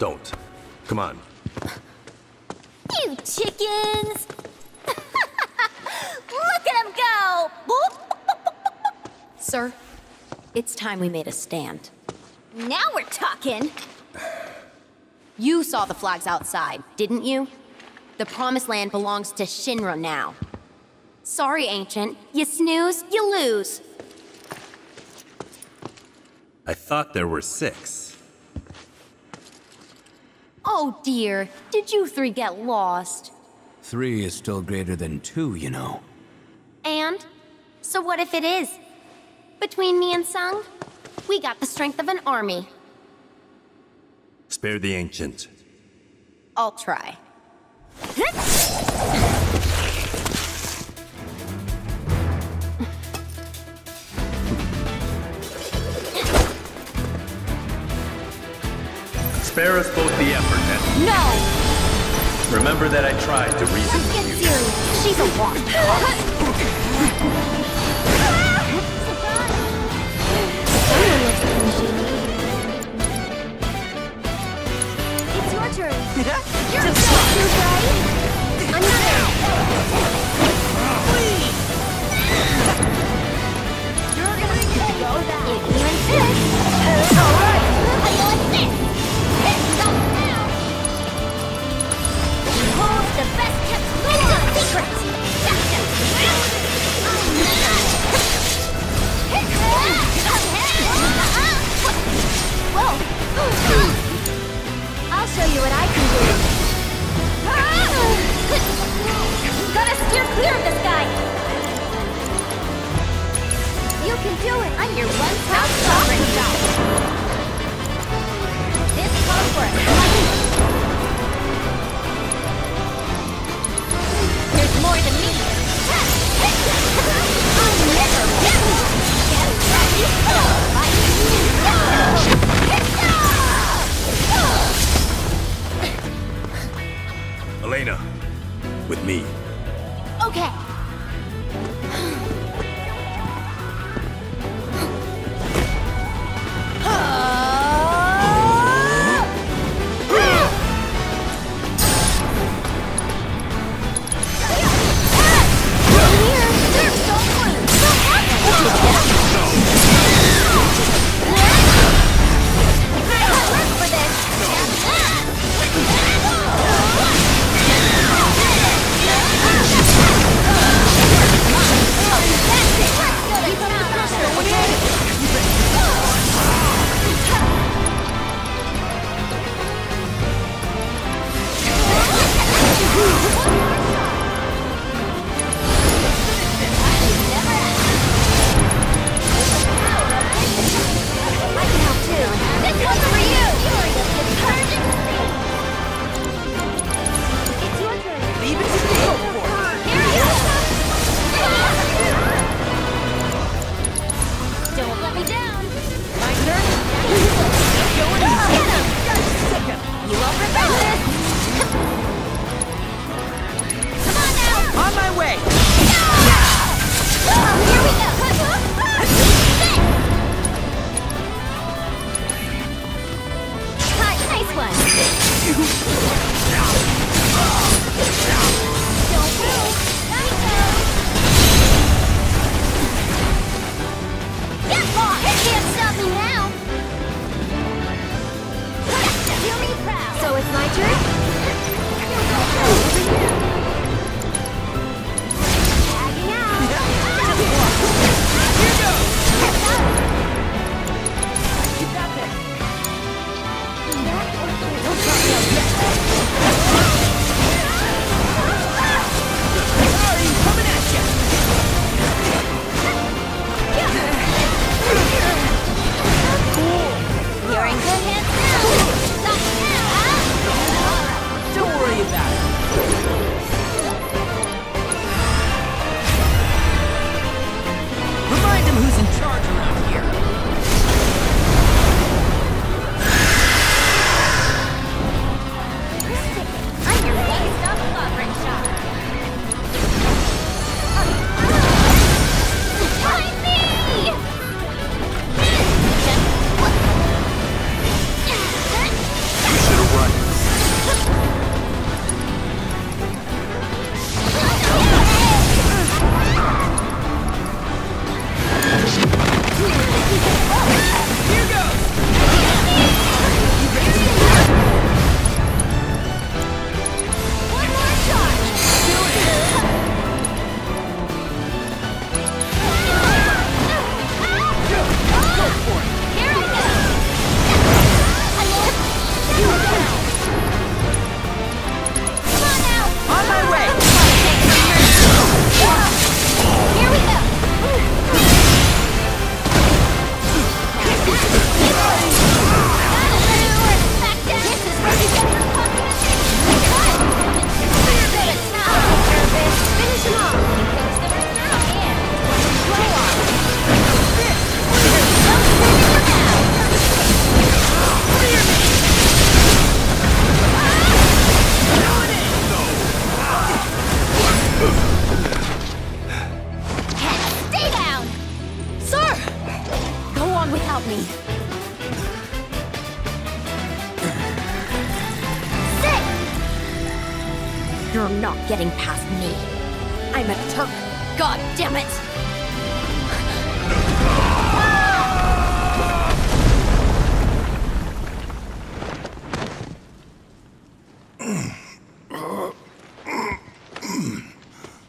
Don't. Come on. You chickens! Look at them go! Sir, it's time we made a stand. Now we're talking! You saw the flags outside, didn't you? The Promised Land belongs to Shinra now. Sorry, Ancient. You snooze, you lose. I thought there were six. Oh dear, did you three get lost? Three is still greater than two, you know. And? So what if it is? Between me and Tseng, we got the strength of an army. Spare the ancient. I'll try. Spare us both the effort, then. No! Remember that I tried to reason Let's get with you. serious. She's a walk. It's your turn. You're so right. Another. You're You can do it. I'm your one-stop sovereign shop. This calls for a. There's more than me. I'll never win. Get ready. Elena, with me. Okay. So it's my turn? Without me. Sit! You're not getting past me. I'm a Turk. God damn it!